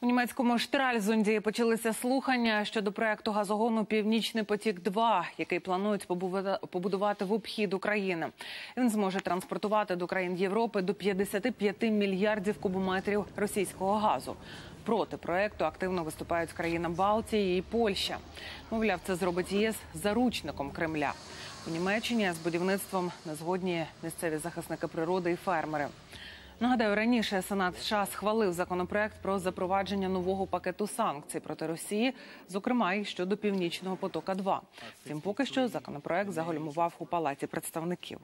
У німецькому Штральзунді почалися слухання щодо проекту газогону Північний потік 2 який планують побудувати в обхід України. Він зможе транспортувати до країн Європи до 55 мільярдів кубометрів російського газу. Проти проекту активно виступають країна Балтії і Польща. Мовляв, це зробить ЄС заручником Кремля. У Німеччині з будівництвом не згодні місцеві захисники природи і фермери. Нагадаю, раніше Сенат США схвалив законопроект про запровадження нового пакету санкцій проти Росії, зокрема і щодо північного потока. 2 Втім, поки що законопроект загальмував у палаті представників.